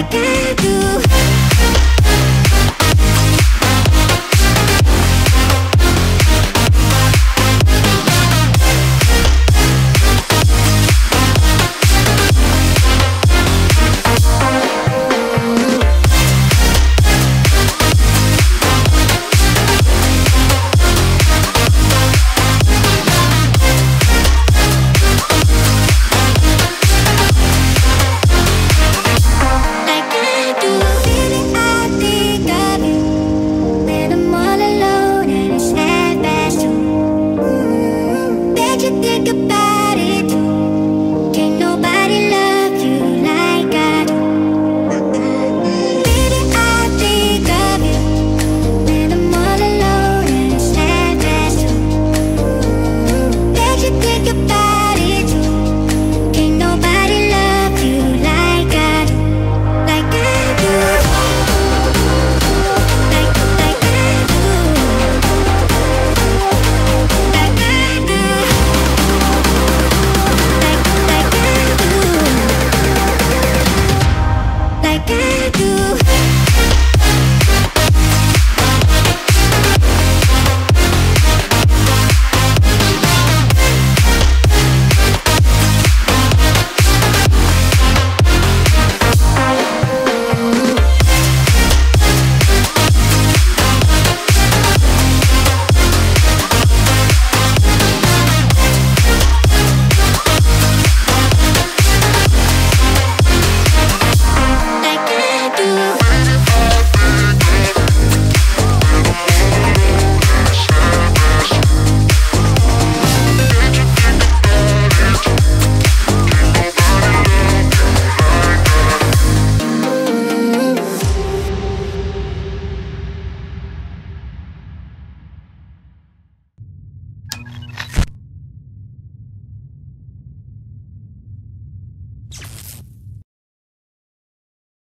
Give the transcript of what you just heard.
I do. You